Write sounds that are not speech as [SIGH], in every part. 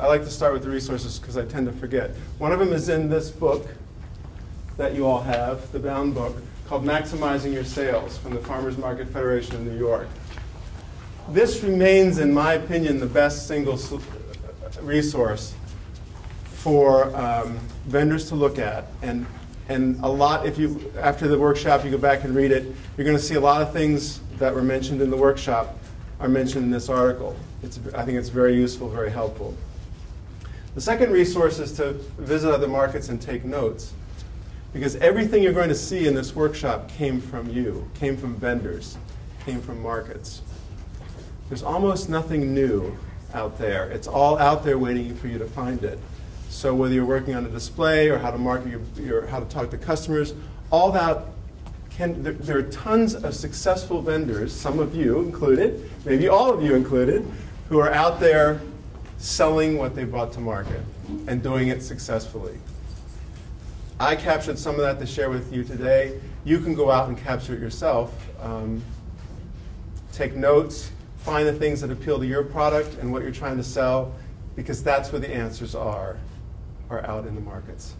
I like to start with the resources because I tend to forget. One of them is in this book that you all have, the bound book, called Maximizing Your Sales from the Farmers Market Federation of New York. This remains, in my opinion, the best single resource for um, vendors to look at. And, and a lot, if you, after the workshop, you go back and read it, you're going to see a lot of things that were mentioned in the workshop are mentioned in this article. It's, I think it's very useful, very helpful. The second resource is to visit other markets and take notes. Because everything you're going to see in this workshop came from you, came from vendors, came from markets. There's almost nothing new out there. It's all out there waiting for you to find it. So whether you're working on a display or how to market your, your how to talk to customers, all that can, there, there are tons of successful vendors, some of you included, maybe all of you included, who are out there selling what they brought to market and doing it successfully. I captured some of that to share with you today. You can go out and capture it yourself. Um, take notes, find the things that appeal to your product and what you're trying to sell, because that's where the answers are, are out in the markets.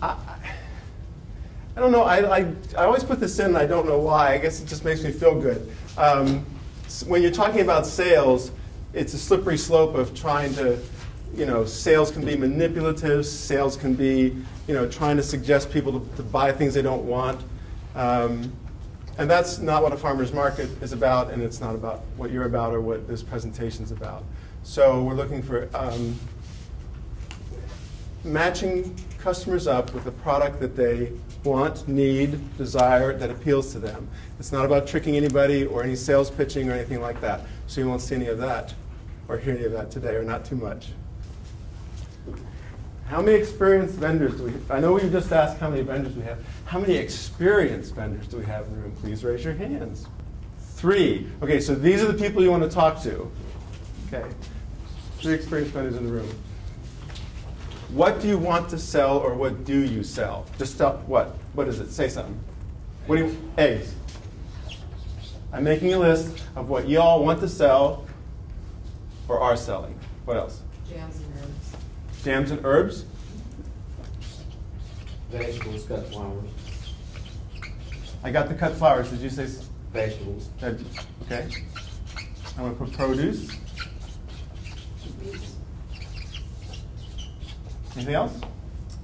I, I don't know, I, I, I always put this in and I don't know why. I guess it just makes me feel good. Um, when you're talking about sales, it's a slippery slope of trying to, you know, sales can be manipulative, sales can be, you know, trying to suggest people to, to buy things they don't want. Um, and that's not what a farmer's market is about, and it's not about what you're about or what this presentation is about. So we're looking for um, matching customers up with a product that they want, need, desire, that appeals to them. It's not about tricking anybody or any sales pitching or anything like that. So you won't see any of that or hear any of that today, or not too much. How many experienced vendors do we have? I know we just asked how many vendors we have. How many experienced vendors do we have in the room? Please raise your hands. Three. Okay, so these are the people you want to talk to. Okay. Three experienced vendors in the room. What do you want to sell or what do you sell? Just tell what? What is it? Say something. What do you eggs? I'm making a list of what y'all want to sell or are selling. What else? Jams and herbs. Jams and herbs? Vegetables, cut flowers. I got the cut flowers. Did you say? Vegetables. Okay. I'm going to put produce. Anything else?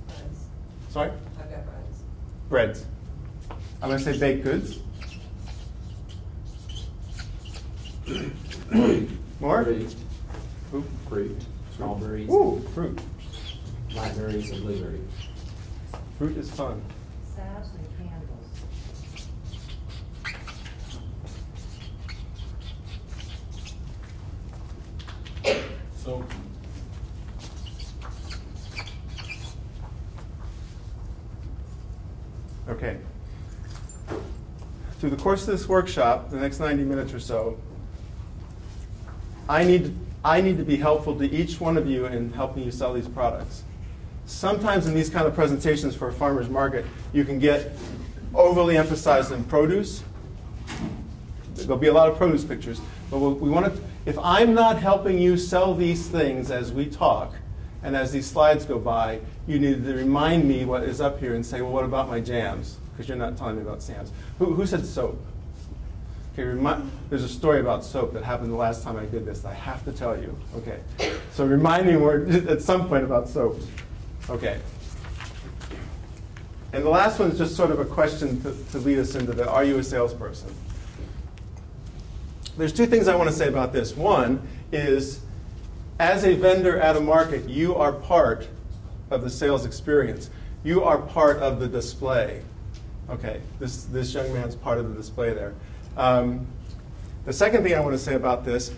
Breads. Sorry? I've got breads. Breads. I'm going to say baked goods. More? Fruit. Ooh. Fruit. Strawberries. Ooh, fruit. Blackberries and blueberries. Fruit is fun. Salves and candles. So. Okay. Through the course of this workshop, the next 90 minutes or so, I need, I need to be helpful to each one of you in helping you sell these products. Sometimes in these kind of presentations for a farmer's market, you can get overly emphasized in produce. There'll be a lot of produce pictures. But we want to, if I'm not helping you sell these things as we talk, and as these slides go by, you need to remind me what is up here and say, well, what about my jams? Because you're not telling me about jams. Who, who said soap? Remind, there's a story about soap that happened the last time I did this. I have to tell you. Okay, so remind me more [LAUGHS] at some point about soap. Okay. And the last one is just sort of a question to, to lead us into the are you a salesperson? There's two things I want to say about this. One is as a vendor at a market, you are part of the sales experience. You are part of the display. Okay, this, this young man's part of the display there. Um, the second thing I want to say about this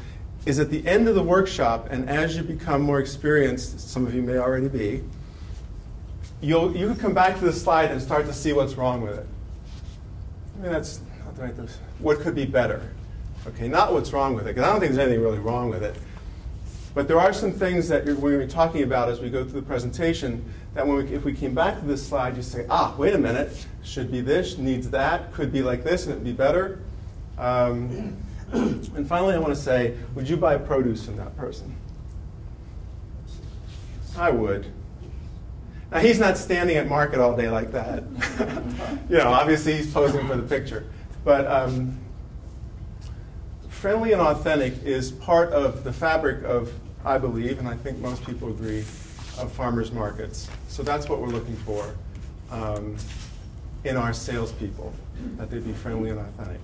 is at the end of the workshop, and as you become more experienced, some of you may already be, you'll, you can come back to the slide and start to see what's wrong with it. I mean, that's not the right thing. What could be better? Okay, not what's wrong with it, because I don't think there's anything really wrong with it. But there are some things that we're going to be talking about as we go through the presentation that when we, if we came back to this slide, you say, ah, wait a minute, should be this, needs that, could be like this, and it'd be better. Um, [CLEARS THROAT] and finally, I want to say, would you buy produce from that person? I would. Now, he's not standing at market all day like that. [LAUGHS] you know, obviously he's posing for the picture. But um, friendly and authentic is part of the fabric of, I believe, and I think most people agree, of farmers markets. So that's what we're looking for um, in our salespeople, that they be friendly and authentic.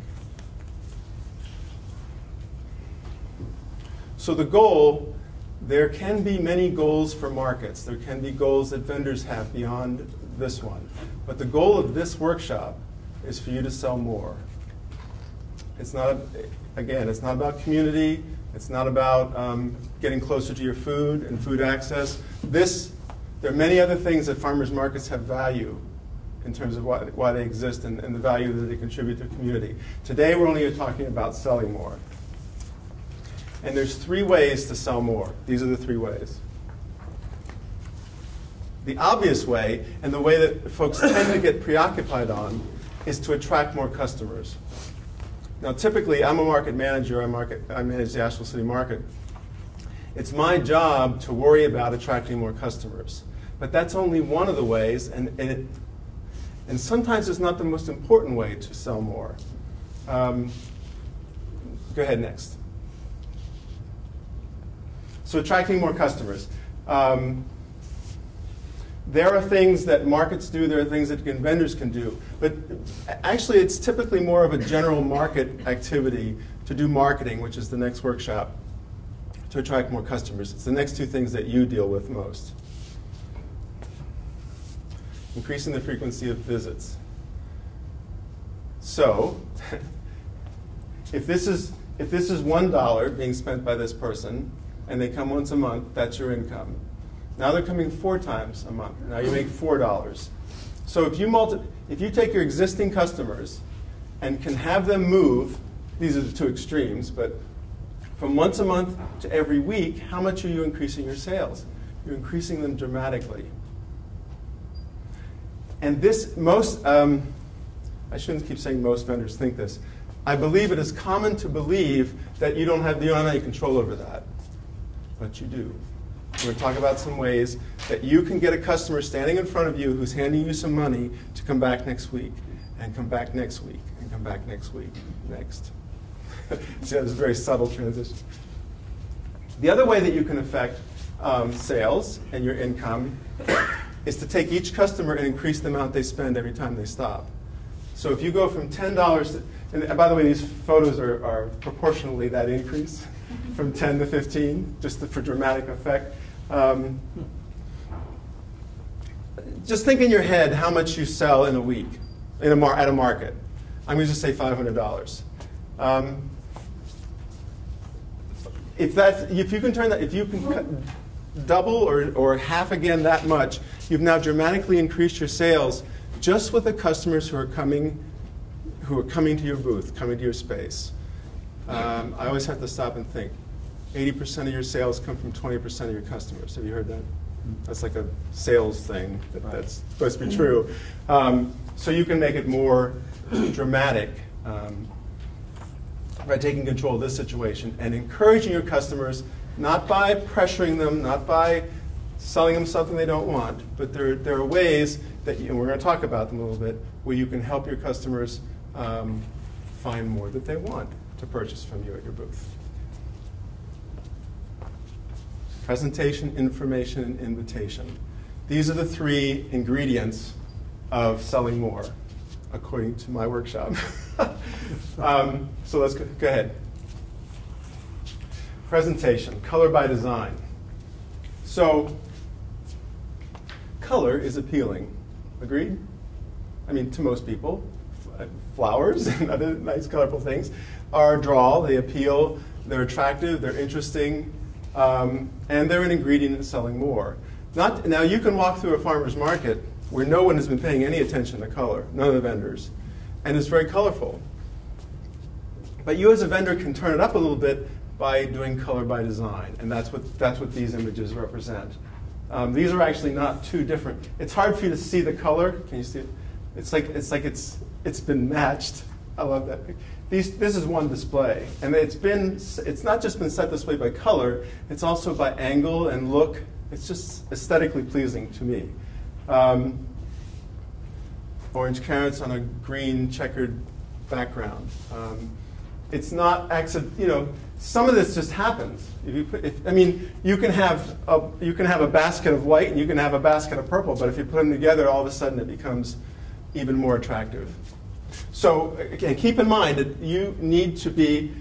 So the goal, there can be many goals for markets. There can be goals that vendors have beyond this one. But the goal of this workshop is for you to sell more. It's not, again, it's not about community. It's not about um, getting closer to your food and food access. This, there are many other things that farmers markets have value in terms of why, why they exist and, and the value that they contribute to the community. Today, we're only talking about selling more. And there's three ways to sell more. These are the three ways. The obvious way, and the way that folks tend to get preoccupied on, is to attract more customers. Now, typically, I'm a market manager. I, market, I manage the Asheville City Market. It's my job to worry about attracting more customers. But that's only one of the ways, and, and, it, and sometimes it's not the most important way to sell more. Um, go ahead next. So attracting more customers. Um, there are things that markets do, there are things that vendors can do. But actually, it's typically more of a general market activity to do marketing, which is the next workshop, to attract more customers. It's the next two things that you deal with most. Increasing the frequency of visits. So, [LAUGHS] if this is if this is one dollar being spent by this person, and they come once a month, that's your income. Now they're coming four times a month. Now you make four dollars. So if you multi- if you take your existing customers and can have them move, these are the two extremes, but from once a month to every week, how much are you increasing your sales? You're increasing them dramatically. And this most um, I shouldn't keep saying most vendors think this. I believe it is common to believe that you don't have you don't have any control over that, but you do. We're going to talk about some ways that you can get a customer standing in front of you who's handing you some money to come back next week, and come back next week, and come back next week, next. [LAUGHS] See, that was a very subtle transition. The other way that you can affect um, sales and your income is to take each customer and increase the amount they spend every time they stop. So if you go from $10 to, and by the way, these photos are, are proportionally that increase from 10 to 15, just for dramatic effect. Um, just think in your head how much you sell in a week in a mar- at a market. I'm going to just say $500. Um, if, that, if you can turn that, if you can double or, or half again that much, you've now dramatically increased your sales just with the customers who are coming, who are coming to your booth, coming to your space. Um, I always have to stop and think. 80% of your sales come from 20% of your customers. Have you heard that? That's like a sales thing that, that's supposed to be true. Um, so you can make it more dramatic um, by taking control of this situation and encouraging your customers, not by pressuring them, not by selling them something they don't want, but there, there are ways that, you, and we're going to talk about them a little bit, where you can help your customers um, find more that they want to purchase from you at your booth. Presentation, information, and invitation. These are the three ingredients of selling more, according to my workshop. [LAUGHS] um, so let's go, go ahead. Presentation, color by design. So, color is appealing. Agreed? I mean, to most people, flowers [LAUGHS] and other nice, colorful things are a draw. They appeal. They're attractive. They're interesting. Um, and they're an ingredient in selling more. Not, now, you can walk through a farmer's market where no one has been paying any attention to color, none of the vendors, and it's very colorful. But you as a vendor can turn it up a little bit by doing color by design, and that's what, that's what these images represent. Um, these are actually not too different. It's hard for you to see the color. Can you see it? It's like it's, like it's, it's been matched. I love that. These, this is one display, and it's been it's not just been set this way by color. It's also by angle and look It's just aesthetically pleasing to me. Um, orange carrots on a green checkered background. Um, it's not accident. You know, some of this just happens. If you put, if, I mean, you can have a you can have a basket of white and you can have a basket of purple, but if you put them together, all of a sudden it becomes even more attractive. So again, keep in mind that you need to be,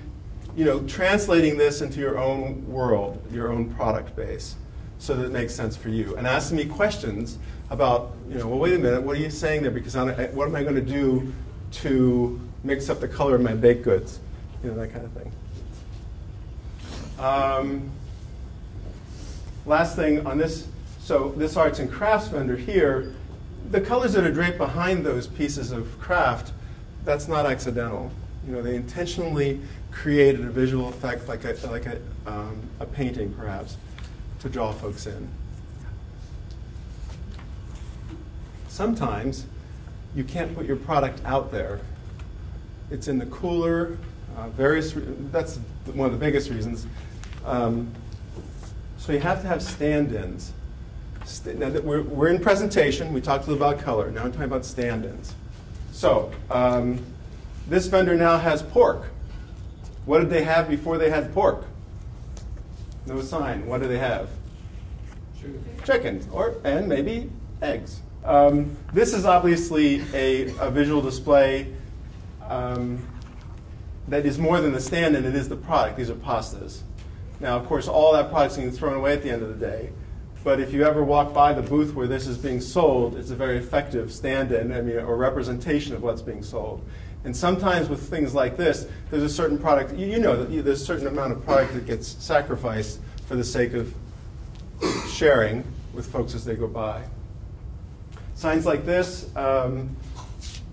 you know, translating this into your own world, your own product base, so that it makes sense for you, and asking me questions about, you know, well, wait a minute, what are you saying there? Because I'm, what am I going to do to mix up the color of my baked goods? You know, that kind of thing. Um, last thing on this, so this arts and crafts vendor here, the colors that are draped behind those pieces of craft, that's not accidental. You know, they intentionally created a visual effect like a, like a, um, a painting, perhaps, to draw folks in. Sometimes you can't put your product out there. It's in the cooler, uh, various, that's one of the biggest reasons. Um, so you have to have stand-ins. St- now that we're, we're in presentation, we talked a little about color. Now I'm talking about stand-ins. So um, this vendor now has pork. What did they have before they had pork? No sign. What do they have? Chicken. Chicken, or and maybe eggs. Um, this is obviously a, a visual display um, that is more than the stand-in, it is the product. These are pastas. Now, of course, all that product product's being thrown away at the end of the day. But if you ever walk by the booth where this is being sold, it's a very effective stand-in, I mean, or representation of what's being sold. And sometimes with things like this, there's a certain product, you, you know there's a certain amount of product that gets sacrificed for the sake of sharing with folks as they go by. Signs like this, um,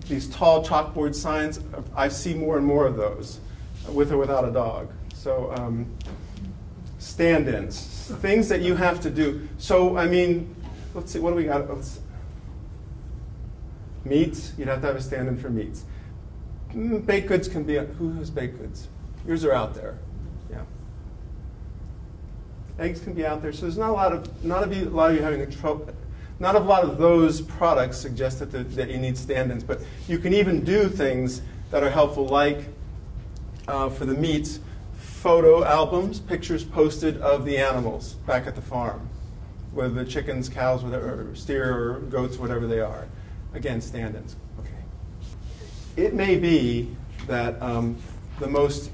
these tall chalkboard signs, I see more and more of those, with or without a dog. So um, stand-ins, things that you have to do. So I mean, let's see, what do we got? Let's, meats, you'd have to have a stand-in for meats. Mm, Baked goods can be, who has baked goods? Yours are out there, yeah. Eggs can be out there, so there's not a lot of, not a lot of you having a trouble, not a lot of those products suggest that, the, that you need stand-ins, but you can even do things that are helpful, like uh, for the meats, photo albums, pictures posted of the animals back at the farm, whether the chickens, cows, whatever, or steer, or goats, whatever they are. Again, stand-ins. Okay. It may be that um, the most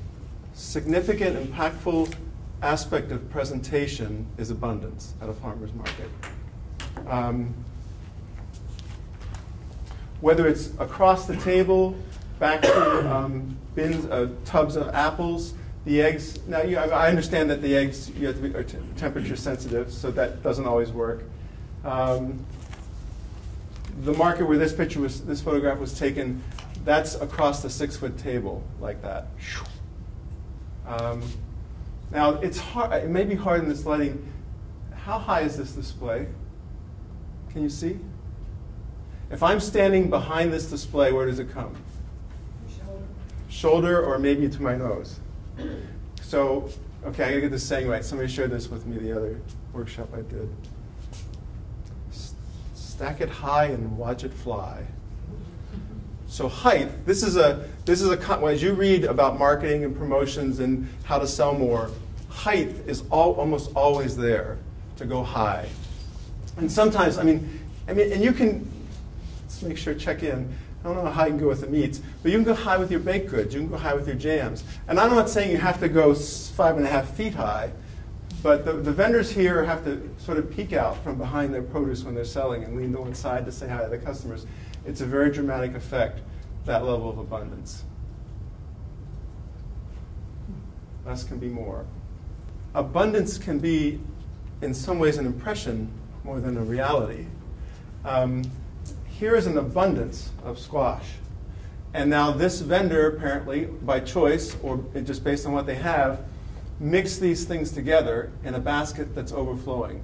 significant, impactful aspect of presentation is abundance at a farmer's market. Um, whether it's across the table, back to um, bins, uh, tubs of apples, the eggs. Now, you, I understand that the eggs you have to be are t- temperature sensitive, so that doesn't always work. Um, the market where this picture was, this photograph was taken, that's across the six-foot table, like that. Um, now, it's hard. It may be hard in this lighting. How high is this display? Can you see? If I'm standing behind this display, where does it come? Shoulder. Shoulder or maybe to my nose. So, okay, I gotta get this saying right. Somebody shared this with me the other workshop I did. Stack it high and watch it fly. So height, this is a this is a as you read about marketing and promotions and how to sell more, height is all, almost always there to go high. And sometimes, I mean, I mean, and you can let's make sure check in. I don't know how you can go with the meats, but you can go high with your baked goods. You can go high with your jams. And I'm not saying you have to go five and a half feet high, but the, the vendors here have to sort of peek out from behind their produce when they're selling and lean to one side to say hi to the customers. It's a very dramatic effect, that level of abundance. Less can be more. Abundance can be, in some ways, an impression more than a reality. Um, here is an abundance of squash. And now this vendor, apparently, by choice or just based on what they have, mixed these things together in a basket that's overflowing.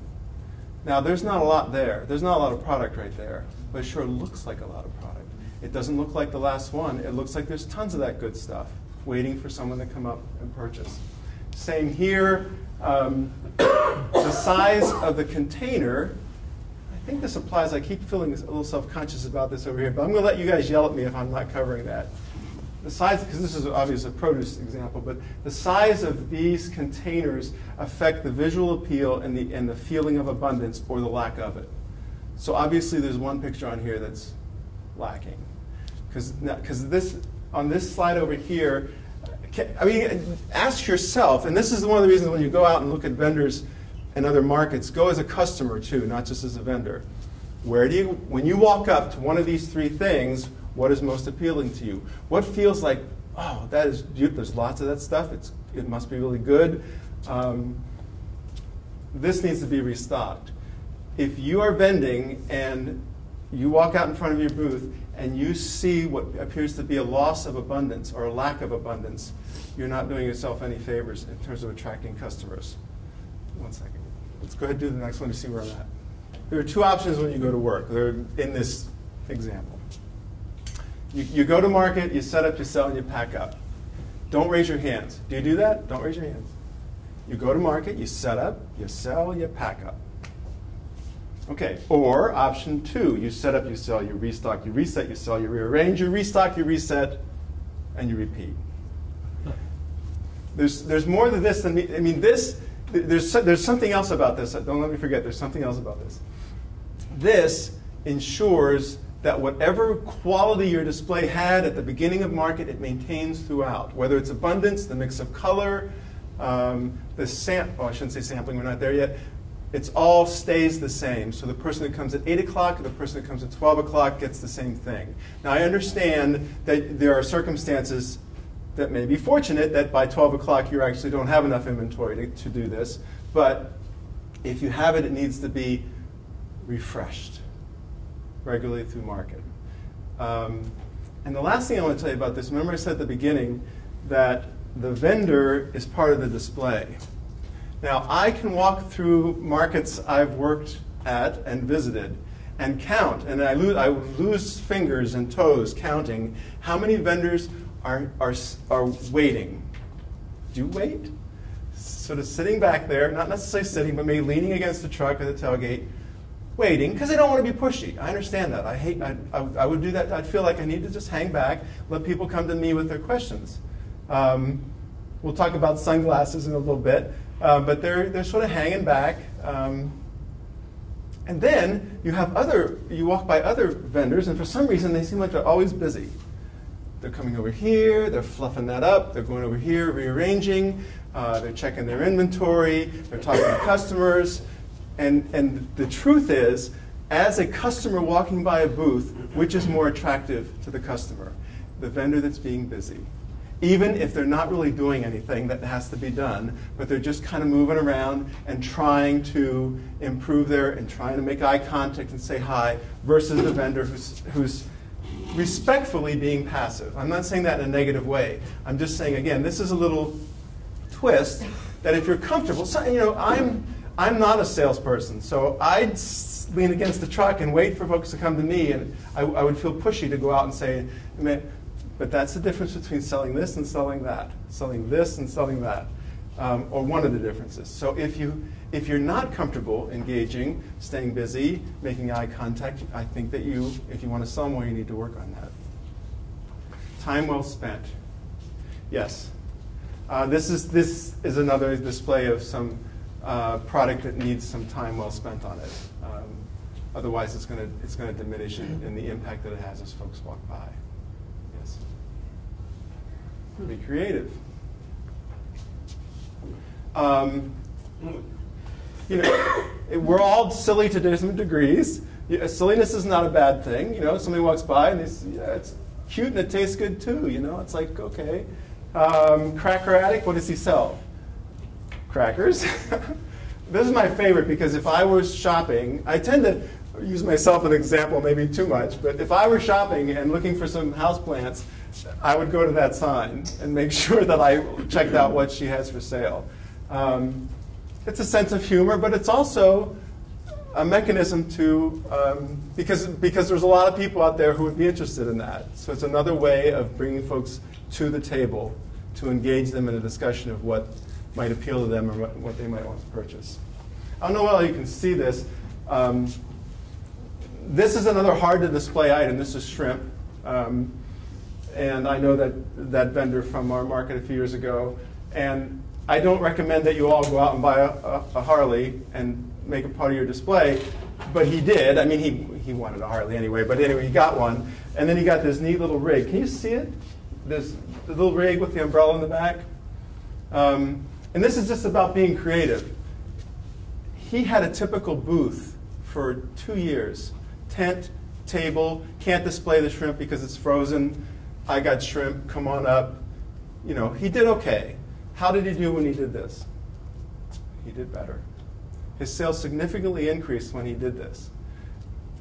Now, there's not a lot there. There's not a lot of product right there, but it sure looks like a lot of product. It doesn't look like the last one. It looks like there's tons of that good stuff waiting for someone to come up and purchase. Same here. Um, [COUGHS] the size of the container, I think this applies. I keep feeling a little self-conscious about this over here, but I'm going to let you guys yell at me if I'm not covering that. The size, because this is obviously a produce example, but the size of these containers affect the visual appeal and the, and the feeling of abundance or the lack of it. So obviously there's one picture on here that's lacking. Because this, on this slide over here, I mean, ask yourself, and this is one of the reasons when you go out and look at vendors in other markets, go as a customer too, not just as a vendor. Where do you, when you walk up to one of these three things, what is most appealing to you? What feels like, oh, that is, there's lots of that stuff, it's, it must be really good. Um, this needs to be restocked. If you are vending and you walk out in front of your booth and you see what appears to be a loss of abundance or a lack of abundance, you're not doing yourself any favors in terms of attracting customers. One second. Let's go ahead and do the next one to see where I'm at. There are two options when you go to work. They're in this example. You, you go to market, you set up, you sell, and you pack up. Don't raise your hands. Do you do that? Don't raise your hands. You go to market, you set up, you sell, you pack up. Okay, or option two, you set up, you sell, you restock, you reset, you sell, you rearrange, you restock, you reset, and you repeat. There's, there's more to this than, I mean, this, there's, there's something else about this. Don't let me forget, there's something else about this. This ensures that whatever quality your display had at the beginning of market, it maintains throughout. Whether it's abundance, the mix of color, um, the sam oh, I shouldn't say sampling, we're not there yet. It's all stays the same. So the person that comes at 8 o'clock and the person that comes at 12 o'clock gets the same thing. Now I understand that there are circumstances that may be fortunate that by 12 o'clock you actually don't have enough inventory to, to do this. But if you have it, it needs to be refreshed regularly through market. Um, and the last thing I want to tell you about this, remember I said at the beginning that the vendor is part of the display. Now, I can walk through markets I've worked at and visited and count, and I I lose fingers and toes counting how many vendors are, are, are waiting. Do wait? Sort of sitting back there, not necessarily sitting, but maybe leaning against the truck or the tailgate, waiting because they don't want to be pushy. I understand that. I hate. I, I, I, would do that. I'd feel like I need to just hang back, let people come to me with their questions. Um, we'll talk about sunglasses in a little bit, uh, but they're they're sort of hanging back. Um, and then you have other. You walk by other vendors, and for some reason they seem like they're always busy. They're coming over here. They're fluffing that up. They're going over here, rearranging. Uh, they're checking their inventory. They're talking to customers. And, and the truth is, as a customer walking by a booth, which is more attractive to the customer? The vendor that's being busy. Even if they're not really doing anything that has to be done, but they're just kind of moving around and trying to improve their, and trying to make eye contact and say hi, versus the vendor who's, who's respectfully being passive. I'm not saying that in a negative way. I'm just saying, again, this is a little twist that if you're comfortable, so, you know, I'm, I'm not a salesperson, so I'd lean against the truck and wait for folks to come to me, and I, I would feel pushy to go out and say, but that's the difference between selling this and selling that, selling this and selling that, um, or one of the differences. So if you if you're not comfortable engaging, staying busy, making eye contact, I think that you, if you want to sell more, you need to work on that. Time well spent. Yes. Uh, this is this is another display of some uh, product that needs some time well spent on it. Um, otherwise, it's going to it's to diminish in, in, the impact that it has as folks walk by. Yes. Be creative. Um, you know, we're all silly to different degrees. Silliness is not a bad thing. You know, somebody walks by and they say, yeah, it's cute and it tastes good too. You know, it's like okay. Um, cracker addict, what does he sell? crackers. [LAUGHS] this is my favorite because if I was shopping, I tend to use myself an example, maybe too much, but if I were shopping and looking for some houseplants, I would go to that sign and make [LAUGHS] sure that I checked out what she has for sale. Um, it's a sense of humor, but it's also a mechanism to, um, because, because there's a lot of people out there who would be interested in that. So it's another way of bringing folks to the table to engage them in a discussion of what might appeal to them or what, what they might want to purchase. I don't know whether you can see this. Um, this is another hard to display item. This is shrimp. Um, and I know that that vendor from our market a few years ago. And I don't recommend that you all go out and buy a, a, a Harley and make it part of your display, but he did. I mean, he, he wanted a Harley anyway, but anyway, he got one. And then he got this neat little rig. Can you see it? This little rig with the umbrella in the back. Um, and this is just about being creative. He had a typical booth for two years tent, table, can't display the shrimp because it's frozen. I got shrimp, come on up. You know, he did okay. How did he do when he did this? He did better. His sales significantly increased when he did this.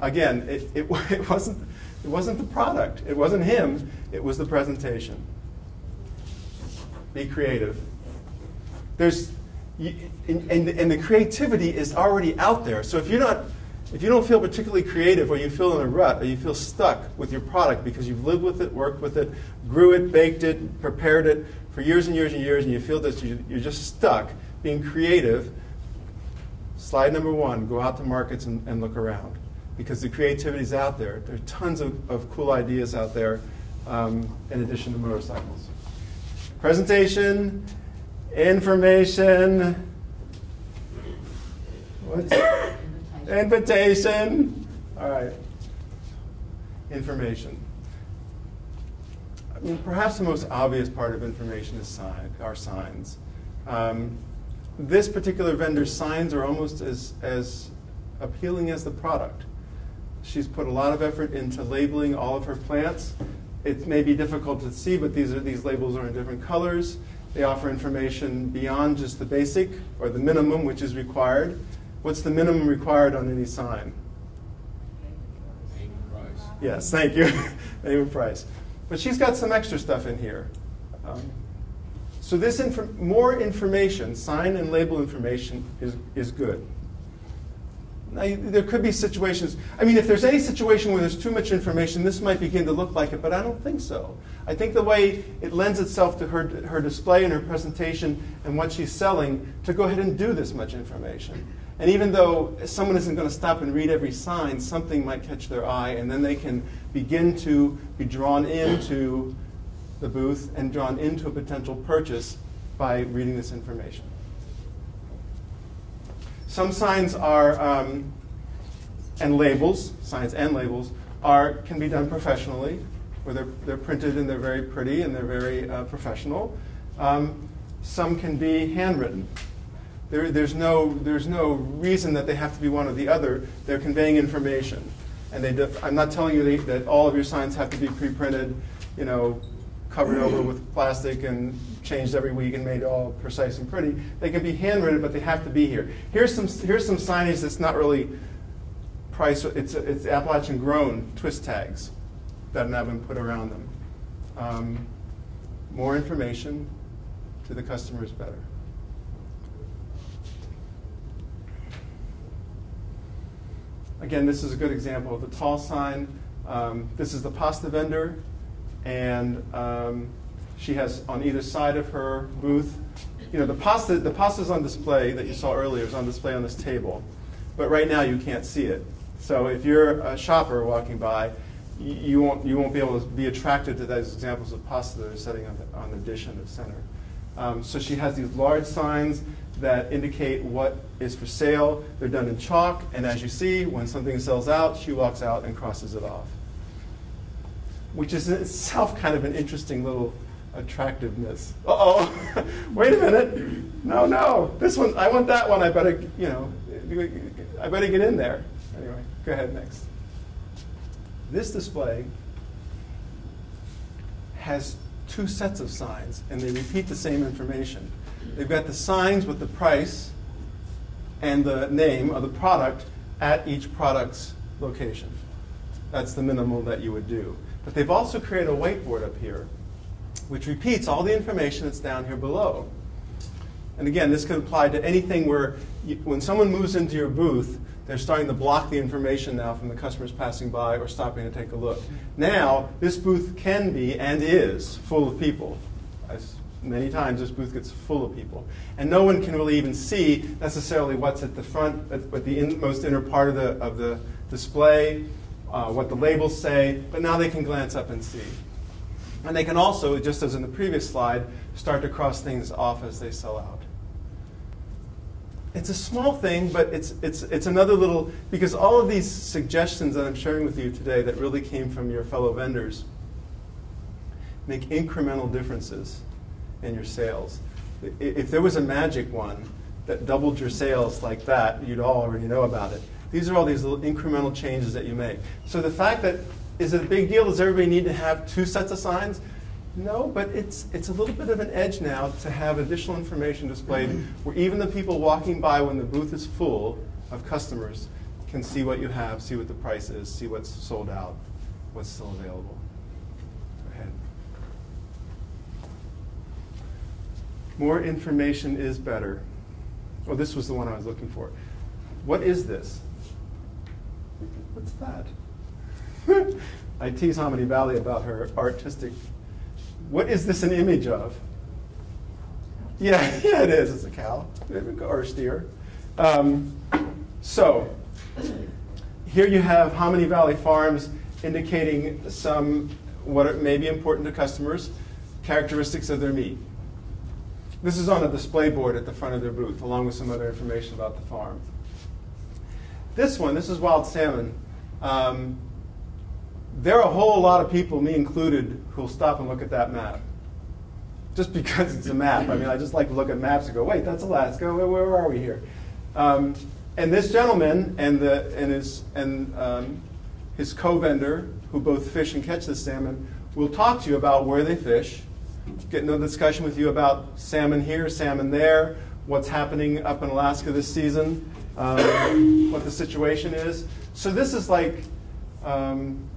Again, it, it, [LAUGHS] it, wasn't, it wasn't the product, it wasn't him, it was the presentation. Be creative. There's, and, and the creativity is already out there. So if you're not if you don't feel particularly creative or you feel in a rut or you feel stuck with your product because you've lived with it, worked with it, grew it, baked it, prepared it for years and years and years, and you feel that you're just stuck being creative, slide number one, go out to markets and, and look around because the creativity is out there. There are tons of, of cool ideas out there um, in addition to motorcycles. Presentation, information, what's Invitation. All right. Information. I mean, perhaps the most obvious part of information is sign, are signs. Um, this particular vendor's signs are almost as, as appealing as the product. She's put a lot of effort into labeling all of her plants. It may be difficult to see, but these, are, these labels are in different colors. They offer information beyond just the basic or the minimum, which is required. What's the minimum required on any sign? Name and price. Yes, thank you. [LAUGHS] Name and price. But she's got some extra stuff in here. Um, so this inf more information, sign and label information, is, is good. Now, there could be situations, I mean, if there's any situation where there's too much information, this might begin to look like it, but I don't think so. I think the way it lends itself to her, her display and her presentation and what she's selling to go ahead and do this much information. And even though someone isn't going to stop and read every sign, something might catch their eye, and then they can begin to be drawn into the booth and drawn into a potential purchase by reading this information. Some signs are, um, and labels, signs and labels, are, can be done professionally, where they're, they're printed and they're very pretty and they're very uh, professional. Um, some can be handwritten. There, there's, no, there's no reason that they have to be one or the other. They're conveying information. And they I'm not telling you that all of your signs have to be pre-printed, you know, covered over with plastic and changed every week and made all precise and pretty. They can be handwritten, but they have to be here. Here's some, here's some signage that's not really price, it's, it's Appalachian grown twist tags that have been put around them. Um, more information to the customer is better. Again, this is a good example of the tall sign. Um, this is the pasta vendor, and um, she has on either side of her booth. You know, the pasta, the pasta's on display that you saw earlier is on display on this table, but right now you can't see it. So if you're a shopper walking by, you won't, you won't be able to be attracted to those examples of pasta that are sitting on the, on the dish in the center. Um, so she has these large signs that indicate what is for sale. They're done in chalk, and as you see, when something sells out, she walks out and crosses it off. Which is in itself kind of an interesting little attractiveness. Uh-oh, [LAUGHS] wait a minute. No, no, this one, I want that one. I better, you know, I better get in there. Anyway, go ahead next. This display has two sets of signs, and they repeat the same information. They've got the signs with the price and the name of the product at each product's location. That's the minimal that you would do. But they've also created a whiteboard up here, which repeats all the information that's down here below. And again, this could apply to anything where you, when someone moves into your booth, they're starting to block the information now from the customers passing by or stopping to take a look. Now, this booth can be and is full of people. As many times this booth gets full of people. And no one can really even see necessarily what's at the front, at, the in, most inner part of the, of the display, uh, what the labels say, but now they can glance up and see. And they can also, just as in the previous slide, start to cross things off as they sell out. It's a small thing, but it's, it's, it's another little, because all of these suggestions that I'm sharing with you today that really came from your fellow vendors make incremental differences in your sales. If there was a magic one that doubled your sales like that, you'd all already know about it. These are all these little incremental changes that you make. So the fact that, is it a big deal? Does everybody need to have two sets of signs? No, but it's, it's a little bit of an edge now to have additional information displayed where even the people walking by when the booth is full of customers can see what you have, see what the price is, see what's sold out, what's still available. Go ahead. More information is better. Oh, this was the one I was looking for. What is this? What's that? [LAUGHS] I tease Hominy Valley about her artistic what is this an image of? Yeah, [LAUGHS] yeah, it is. It's a cow or a steer. Um, so here you have Hominy Valley Farms indicating some what may be important to customers, characteristics of their meat. This is on a display board at the front of their booth, along with some other information about the farm. This one, this is wild salmon. Um, there are a whole lot of people, me included, who'll stop and look at that map. Just because it's a map. I mean, I just like to look at maps and go, wait, that's Alaska. Where, where are we here? Um, and this gentleman and, the, and his, and, um, his co-vendor, who both fish and catch the salmon, will talk to you about where they fish, get into a discussion with you about salmon here, salmon there, what's happening up in Alaska this season, um, what the situation is. So this is like um,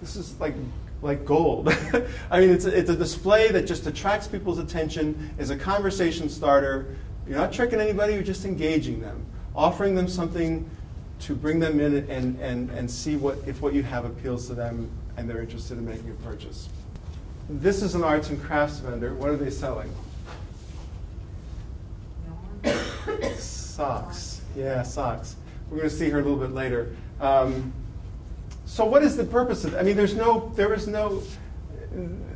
this is like like gold. [LAUGHS] I mean, it's a, it's a display that just attracts people's attention, is a conversation starter. You're not tricking anybody, you're just engaging them, offering them something to bring them in and, and, and see what, if what you have appeals to them and they're interested in making a purchase. This is an arts and crafts vendor. What are they selling? socks. Yeah, socks. We're going to see her a little bit later. Um, so what is the purpose of? I mean, there's no, there is no,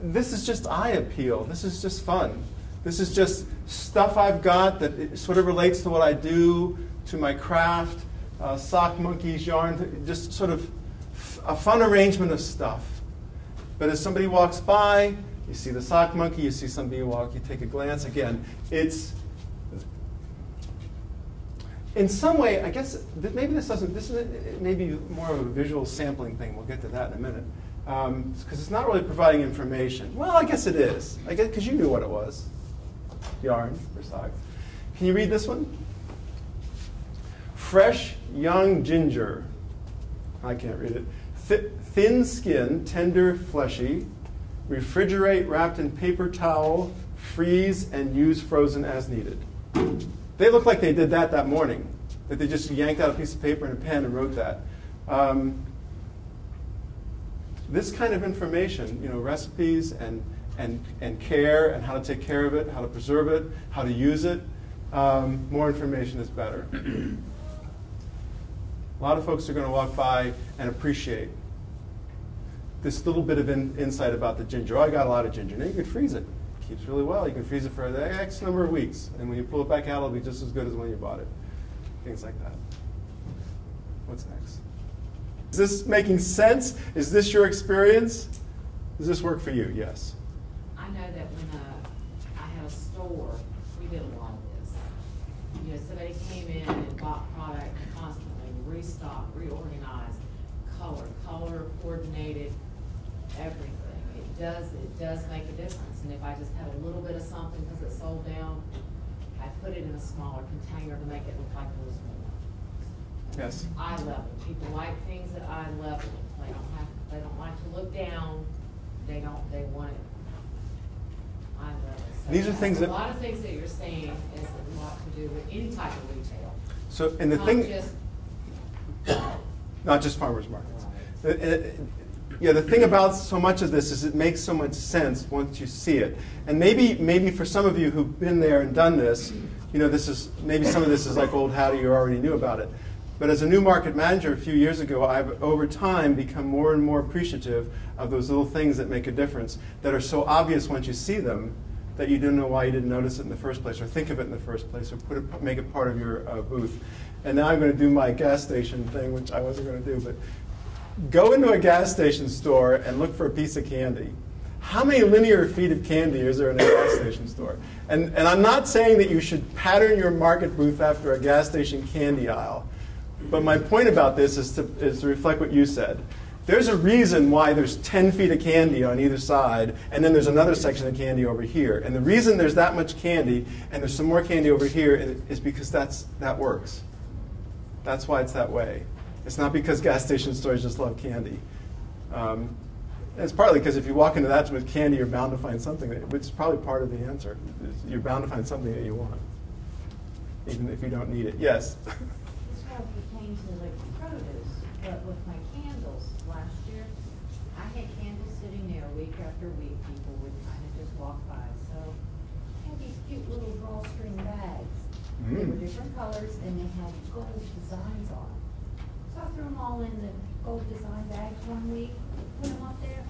this is just eye appeal. This is just fun. This is just stuff I've got that sort of relates to what I do, to my craft, uh, sock monkeys, yarn, just sort of a fun arrangement of stuff. But as somebody walks by, you see the sock monkey, you see somebody walk, you take a glance. Again, it's in some way, I guess maybe this doesn't, this is maybe more of a visual sampling thing. We'll get to that in a minute. Because um, it's not really providing information. Well, I guess it is. I guess because you knew what it was. Yarn or socks. Can you read this one? Fresh young ginger. I can't read it. Th thin skin, tender, fleshy. Refrigerate wrapped in paper towel. Freeze and use frozen as needed. They look like they did that that morning, that they just yanked out a piece of paper and a pen and wrote that. Um, this kind of information, you know, recipes and, and, and care and how to take care of it, how to preserve it, how to use it, um, more information is better. [CLEARS THROAT] a lot of folks are going to walk by and appreciate this little bit of in, insight about the ginger. Oh, I got a lot of ginger. Now you can freeze it keeps really well. You can freeze it for the X number of weeks, and when you pull it back out, it'll be just as good as when you bought it. Things like that. What's next? Is this making sense? Is this your experience? Does this work for you? Yes. I know that when uh, I had a store, we did a lot of this. You know, somebody came in and bought product constantly, restock, reorganize, color, color coordinated, everything does, it does make a difference. And if I just had a little bit of something because it sold down, I put it in a smaller container to make it look like it was more. Yes. Eye level. People like things at eye level. They don't have, they don't like to look down. They don't, they want it eye level. So These are things that. A lot of things that you're saying is a lot to do with any type of retail. So, and the Not thing. just- [COUGHS] not just farmers markets. Yeah, the thing about so much of this is it makes so much sense once you see it. And maybe, maybe for some of you who've been there and done this, you know, this is maybe some of this is like old hat, you already knew about it. But as a new market manager a few years ago, I've over time become more and more appreciative of those little things that make a difference that are so obvious once you see them that you didn't know why you didn't notice it in the first place or think of it in the first place or put it, make it part of your uh, booth. And now I'm going to do my gas station thing, which I wasn't going to do, but go into a gas station store and look for a piece of candy. How many linear feet of candy is there in a gas station store? And, and I'm not saying that you should pattern your market booth after a gas station candy aisle. But my point about this is to, is to reflect what you said. There's a reason why there's 10 feet of candy on either side, and then there's another section of candy over here. And the reason there's that much candy and there's some more candy over here is because that's, that works. That's why it's that way. It's not because gas station stores just love candy. Um, it's partly because if you walk into that with candy, you're bound to find something, that, which is probably part of the answer. You're bound to find something that you want, even if you don't need it. Yes? This all pertains to like produce, but with my candles, last year, I had candles sitting there week after week, people would kind of just walk by, so. I had these cute little drawstring bags. They were Mm. different colors and they had gold designs on them. So I threw them all in the gold design bags one week, put them up there,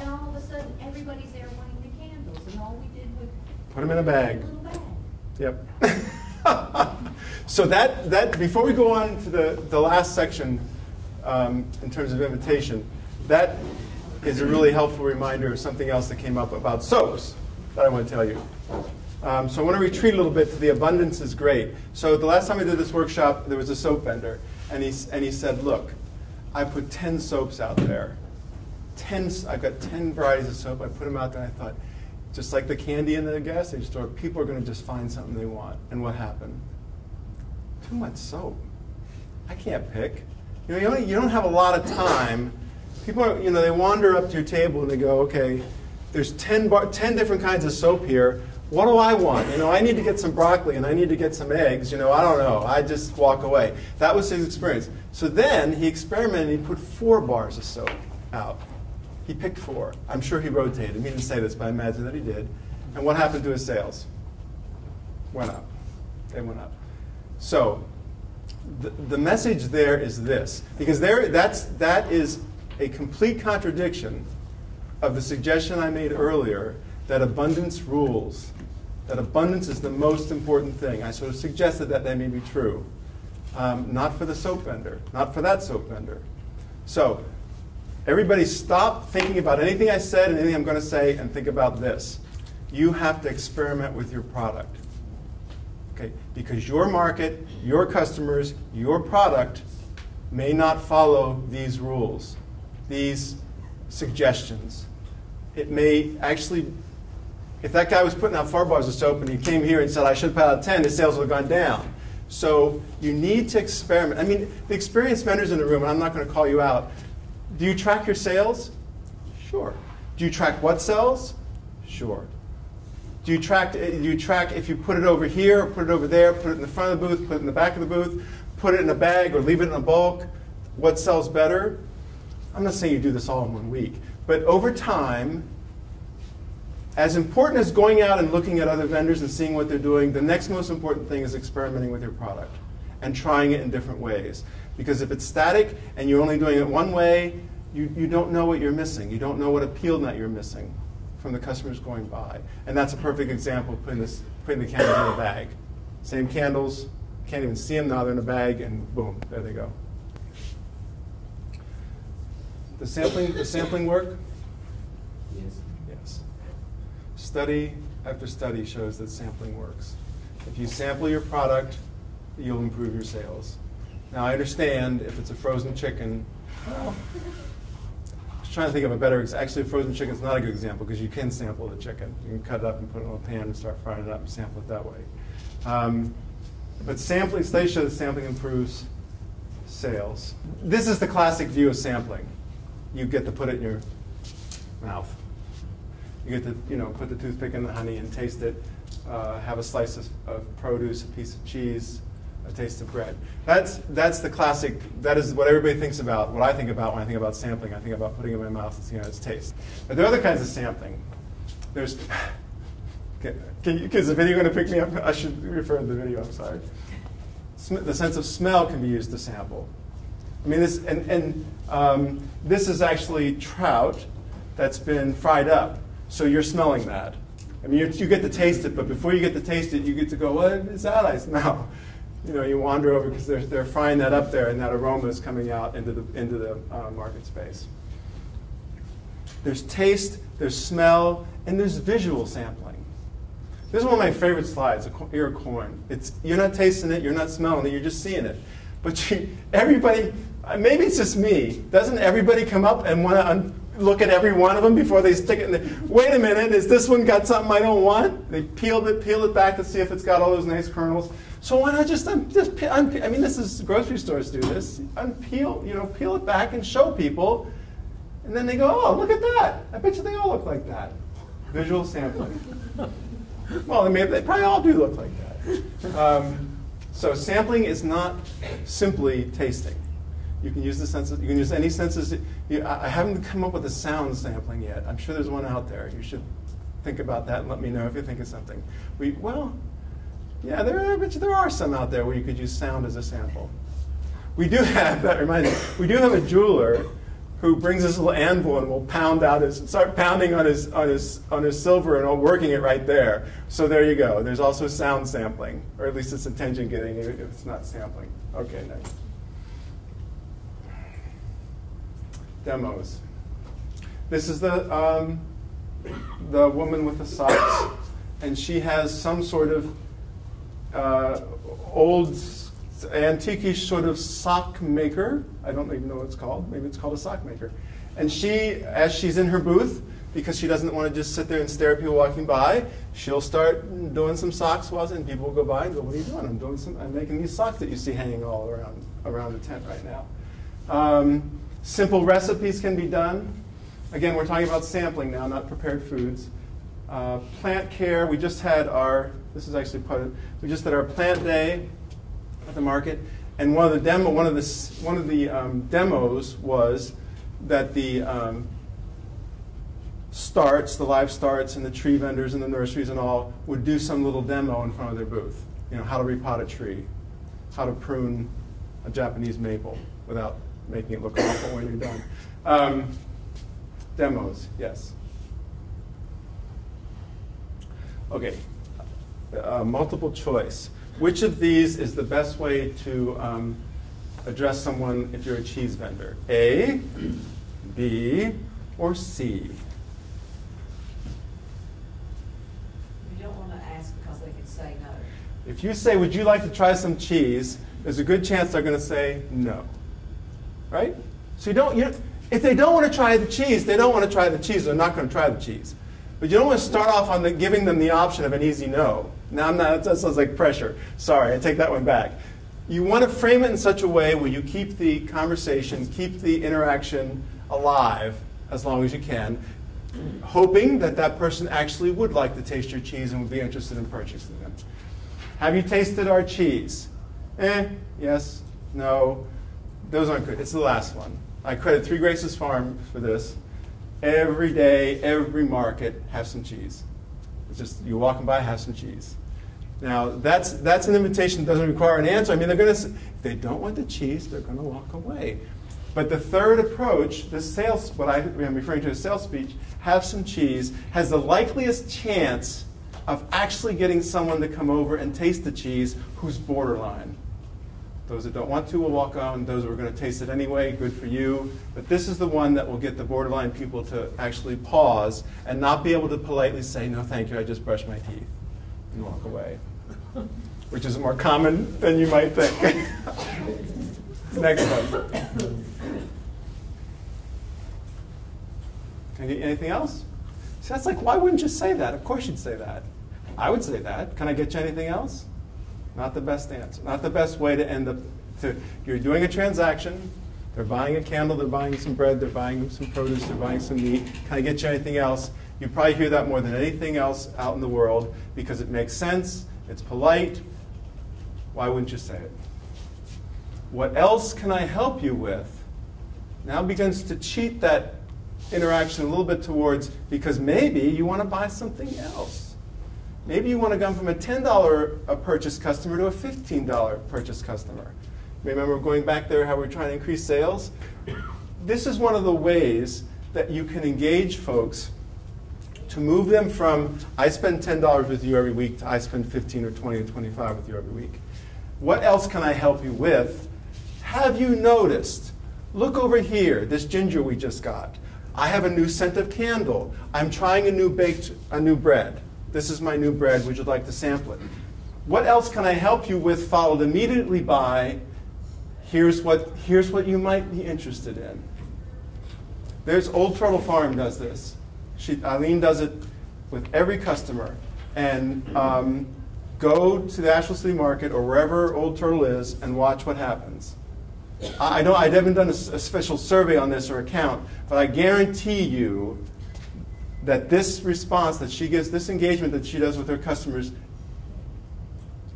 and all of a sudden, everybody's there wanting the candles, and all we did was. Put 'em in a bag. Little bag. Yep. [LAUGHS] so that, that before we go on to the, the last section um, in terms of invitation, that is a really helpful reminder of something else that came up about soaps that I want to tell you. Um, so I want to retreat a little bit to the abundance is great. So the last time I did this workshop, there was a soap vendor, and he, and he said, look, I put 10 soaps out there. 10, I've got 10 varieties of soap. I put them out there, and I thought, just like the candy in the gas station store, people are going to just find something they want. And what happened? Too much soap. I can't pick. You know, you, only, you don't have a lot of time. People are, you know, they wander up to your table and they go, okay, there's 10, bar, 10 different kinds of soap here. What do I want? You know, I need to get some broccoli and I need to get some eggs. You know, I don't know. I just walk away. That was his experience. So then he experimented and he put four bars of soap out. He picked four. I'm sure he rotated. He didn't say this, but I imagine that he did. And what happened to his sales? Went up. They went up. So the, the message there is this, because there, that's, that is a complete contradiction of the suggestion I made earlier that abundance rules, that abundance is the most important thing. I sort of suggested that that may be true. Um, not for the soap vendor, not for that soap vendor. So everybody stop thinking about anything I said and anything I'm going to say and think about this. You have to experiment with your product. Okay? Because your market, your customers, your product may not follow these rules, these suggestions. It may actually, if that guy was putting out four bars of soap and he came here and said, I should put out 10, his sales would have gone down. So you need to experiment. I mean, the experienced vendors in the room, and I'm not going to call you out, do you track your sales? Sure. Do you track what sells? Sure. Do you track, eh, do you track if you put it over here, put it over there, put it in the front of the booth, put it in the back of the booth, put it in a bag or leave it in a bulk? What sells better? I'm not saying you do this all in one week, but over time, as important as going out and looking at other vendors and seeing what they're doing, the next most important thing is experimenting with your product and trying it in different ways. Because if it's static and you're only doing it one way, you, you don't know what you're missing. You don't know what appeal net you're missing from the customers going by. And that's a perfect example of putting, this, putting the candles in a bag. Same candles, can't even see them now, they're in a bag, and boom, there they go. The sampling, the sampling work? Yes. Yes. Study after study shows that sampling works. If you sample your product, you'll improve your sales. Now, I understand if it's a frozen chicken, well, I was trying to think of a better, actually, frozen chicken is not a good example because you can sample the chicken. You can cut it up and put it in a pan and start frying it up and sample it that way. Um, but sampling, studies show that sampling improves sales. This is the classic view of sampling. You get to put it in your mouth. You get to, you know, put the toothpick in the honey and taste it. Uh, have a slice of, of produce, a piece of cheese, a taste of bread. That's, that's the classic, that is what everybody thinks about, what I think about when I think about sampling. I think about putting it in my mouth and seeing how it tastes. But there are other kinds of sampling. There's, [SIGHS] can, can you, is the video going to pick me up? I should refer to the video, I'm sorry. The sense of smell can be used to sample. I mean, this, and, and um, this is actually trout that's been fried up. So you're smelling that. I mean, you, you get to taste it, but before you get to taste it, you get to go, what is that I smell? [LAUGHS] You know, you wander over because they're, they're frying that up there and that aroma is coming out into the, into the uh, market space. There's taste, there's smell, and there's visual sampling. This is one of my favorite slides, a co- ear corn. It's, you're not tasting it, you're not smelling it, you're just seeing it. But [LAUGHS] you, everybody, uh, maybe it's just me, doesn't everybody come up and want to look at every one of them before they stick it in the, wait a minute, is this one got something I don't want? They peel it, peel it back to see if it's got all those nice kernels. So why not just, un- just I mean, this is, grocery stores do this. Unpeel, you know, peel it back and show people. And then they go, oh, look at that. I bet you they all look like that. Visual sampling. [LAUGHS] Well, I mean, they probably all do look like that. Um, so sampling is not simply tasting. You can use the senses. You can use any senses. You, I haven't come up with a sound sampling yet. I'm sure there's one out there. You should think about that and let me know if you think of something. We, well, yeah, there are, but there are some out there where you could use sound as a sample. We do have, that reminds me, we do have a jeweler who brings this little anvil and will pound out his, start pounding on his, on his, on his silver and all working it right there. So there you go. There's also sound sampling, or at least it's attention getting if it's not sampling. Okay, next. Demos. This is the, um, the woman with the socks, and she has some sort of uh, old antique sort of sock maker. I don't even know what it's called. Maybe it's called a sock maker. And she, as she's in her booth, because she doesn't want to just sit there and stare at people walking by, she'll start doing some socks while and people will go by and go, "What are you doing?" I'm doing some. I'm making these socks that you see hanging all around around the tent right now. Um, simple recipes can be done. Again, we're talking about sampling now, not prepared foods. Uh, plant care. We just had our. This is actually part of. We just had our plant day at the market, and one of the demo, one of the one of the um, demos was that the um, starts, the live starts, and the tree vendors and the nurseries and all would do some little demo in front of their booth. You know, how to repot a tree, how to prune a Japanese maple without making it look awful when you're done. Um, demos, yes. Okay, uh, multiple choice. Which of these is the best way to um, address someone if you're a cheese vendor? A, B, or C? You don't want to ask because they can say no. If you say, Would you like to try some cheese? there's a good chance they're going to say no. Right? So you don't, you, if they don't want to try the cheese, they don't want to try the cheese. They're not going to try the cheese. But you don't want to start off on the, giving them the option of an easy no. Now, I'm not, that sounds like pressure. Sorry, I take that one back. You want to frame it in such a way where you keep the conversation, keep the interaction alive as long as you can, hoping that that person actually would like to taste your cheese and would be interested in purchasing them. Have you tasted our cheese? Eh, yes, no. Those aren't good. It's the last one. I credit Three Graces Farm for this. Every day, every market, have some cheese. It's just you're walking by, have some cheese. Now that's that's an invitation that doesn't require an answer. I mean, they're going to if they don't want the cheese, they're going to walk away. But the third approach, the sales, what I, am referring to as sales speech, have some cheese, has the likeliest chance of actually getting someone to come over and taste the cheese who's borderline. Those that don't want to will walk on. Those who are going to taste it anyway, good for you. But this is the one that will get the borderline people to actually pause and not be able to politely say, no, thank you, I just brushed my teeth, and walk away. [LAUGHS] Which is more common than you might think. [LAUGHS] Next one. Any, anything else? See, that's like, why wouldn't you say that? Of course you'd say that. I would say that. Can I get you anything else? Not the best answer. Not the best way to end up. To, you're doing a transaction. They're buying a candle. They're buying some bread. They're buying some produce. They're buying some meat. Can I get you anything else? You probably hear that more than anything else out in the world because it makes sense. It's polite. Why wouldn't you say it? What else can I help you with? Now begins to cheat that interaction a little bit towards because maybe you want to buy something else. Maybe you want to go from a $10 a purchase customer to a $15 purchase customer. Remember going back there how we're trying to increase sales? This is one of the ways that you can engage folks to move them from I spend $10 with you every week to I spend 15 or 20 or 25 with you every week. What else can I help you with? Have you noticed? Look over here, this ginger we just got. I have a new scent of candle. I'm trying a new baked, a new bread. This is my new bread. Would you like to sample it? What else can I help you with? Followed immediately by, here's what, here's what you might be interested in. There's Old Turtle Farm does this. She, Eileen does it with every customer. And um, go to the Asheville City Market or wherever Old Turtle is and watch what happens. I know I haven't done a, a special survey on this or account, but I guarantee you that this response that she gives, this engagement that she does with her customers,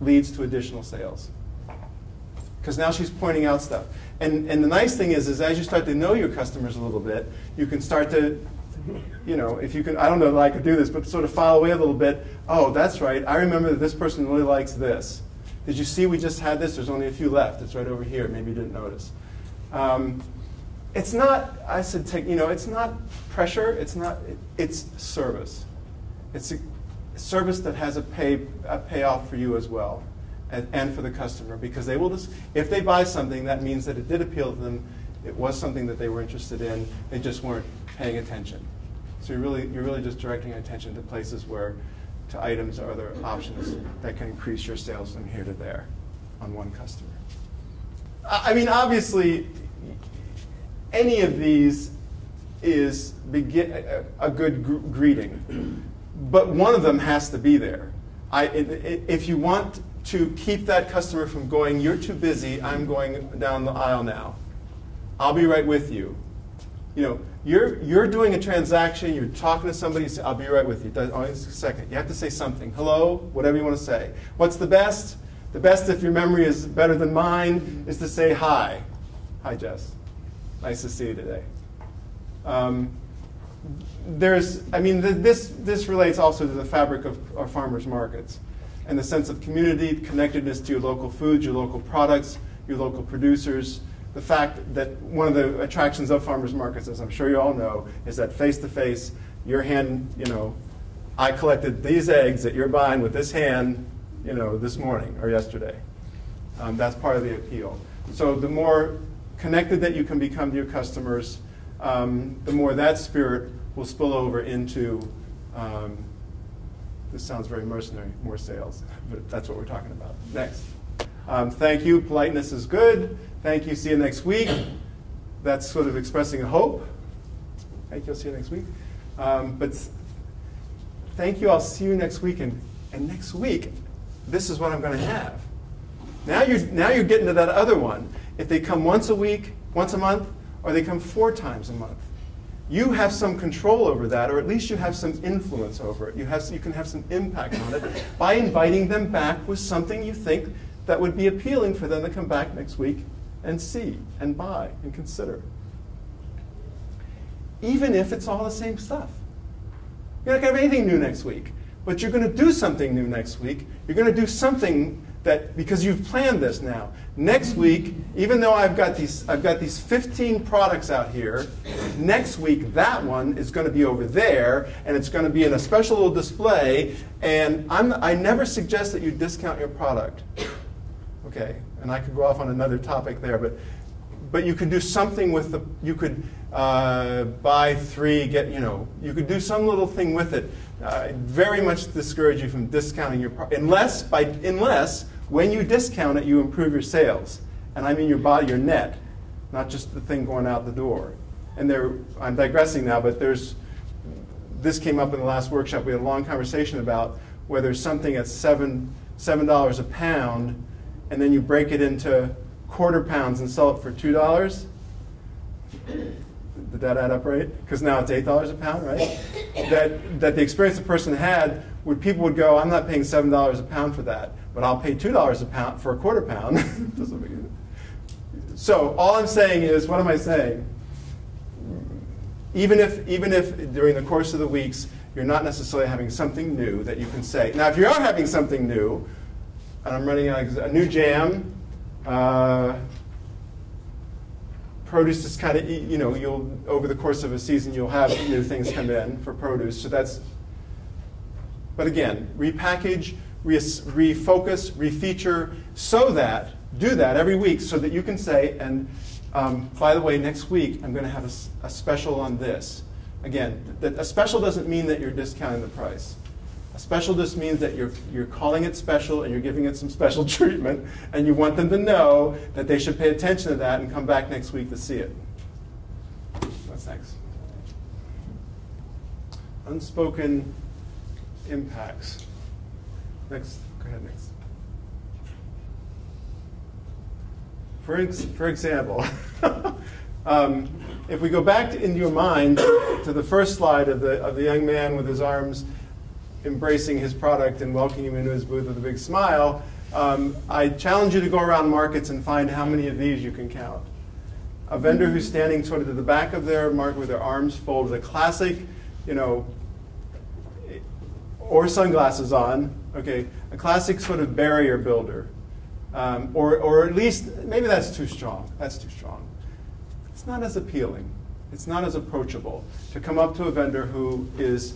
leads to additional sales. Because now she's pointing out stuff. And, and the nice thing is, is as you start to know your customers a little bit, you can start to, you know, if you can, I don't know that I could do this, but sort of file away a little bit. Oh, that's right. I remember that this person really likes this. Did you see we just had this? There's only a few left. It's right over here. Maybe you didn't notice. Um, it's not, I said, take, you know, it's not pressure. It's not, it, it's service. It's a service that has a, pay, a payoff for you as well and, and for the customer because they will just, if they buy something, that means that it did appeal to them. It was something that they were interested in. They just weren't paying attention. So you're really, you're really just directing attention to places where to items or other options that can increase your sales from here to there on one customer. I mean, obviously, any of these is begin, a good gr greeting, but one of them has to be there. I, if you want to keep that customer from going, you're too busy, I'm going down the aisle now. I'll be right with you. You know, you're, you're doing a transaction, you're talking to somebody, say, I'll be right with you. Oh, a second. You have to say something. Hello, whatever you want to say. What's the best? The best, if your memory is better than mine, is to say hi. Hi, Jess. Nice to see you today. Um, there's, I mean, this, this relates also to the fabric of farmers markets and the sense of community, connectedness to your local foods, your local products, your local producers, the fact that one of the attractions of farmers markets, as I'm sure you all know, is that face to face, your hand, you know, I collected these eggs that you're buying with this hand, you know, this morning or yesterday. Um, that's part of the appeal. So the more connected that you can become to your customers, um, the more that spirit will spill over into. Um, this sounds very mercenary, more sales, [LAUGHS] but that's what we're talking about. Next. Um, thank you. Politeness is good. Thank you. See you next week. That's sort of expressing a hope. Thank you. I'll see you next week. Um, but thank you. I'll see you next week. And, and next week, this is what I'm going to have. Now you're, now you're getting to that other one. If they come once a week, once a month, or they come four times a month, you have some control over that, or at least you have some influence over it. You, have, you can have some impact on it by inviting them back with something you think that would be appealing for them to come back next week and see and buy and consider. Even if it's all the same stuff. You're not going to have anything new next week, but you're going to do something new next week. You're going to do something that because you've planned this now. Next week, even though I've got these I've got these 15 products out here, next week that one is going to be over there and it's going to be in a special little display and I'm, I never suggest that you discount your product. Okay, and I could go off on another topic there, but but you could do something with the you could uh, buy three get you know you could do some little thing with it. Uh, very much discourage you from discounting your product unless by unless when you discount it you improve your sales, and I mean your body your net, not just the thing going out the door. And there I'm digressing now, but there's this came up in the last workshop. We had a long conversation about whether something at seven seven dollars a pound and then you break it into quarter pounds and sell it for $2, did that add up right? Because now it's $8 a pound, right? That, that the experience the person had, would people would go, I'm not paying $7 a pound for that. but I'll pay two dollars a pound for a quarter pound. [LAUGHS] So all I'm saying is, what am I saying? Even if, even if during the course of the weeks you're not necessarily having something new that you can say. Now, if you are having something new, and I'm running a, a new jam, uh, produce is kind of, you know, you'll over the course of a season you'll have new things come in for produce. So that's, but again, repackage, re- refocus, refeature, so that do that every week, so that you can say, and um, by the way, next week I'm going to have a special on this. Again, a special doesn't mean that you're discounting the price. A special just means that you're, you're calling it special and you're giving it some special [LAUGHS] treatment, and you want them to know that they should pay attention to that and come back next week to see it. What's next? Unspoken impacts. Next, go ahead, next. For, ex- for example, [LAUGHS] um, if we go back to, in your mind to the first slide of the, of the young man with his arms embracing his product and welcoming him into his booth with a big smile, um, I challenge you to go around markets and find how many of these you can count. A vendor who's standing sort of to the back of their market with their arms folded, a classic, you know, or sunglasses on, okay, a classic sort of barrier builder. Um, or, or at least, maybe that's too strong. That's too strong. It's not as appealing. It's not as approachable to come up to a vendor who is,